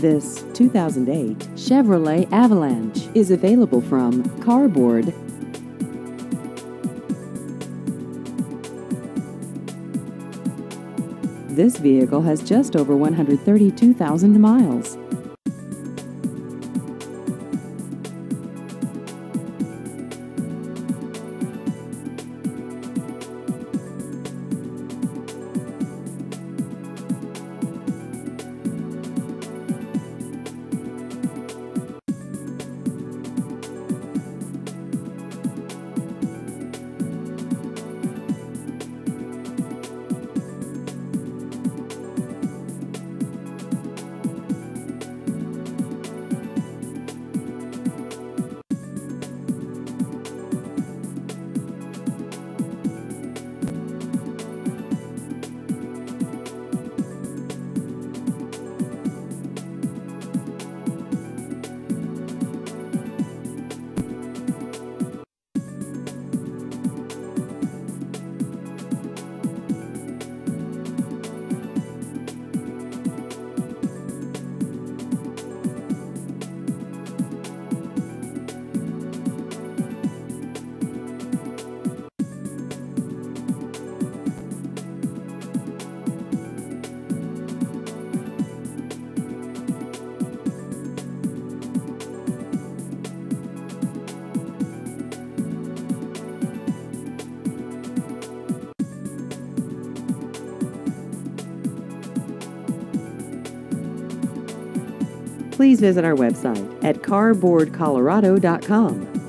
This 2008 Chevrolet Avalanche is available from Carboard. This vehicle has just over 132,000 miles. Please visit our website at carboardcolorado.com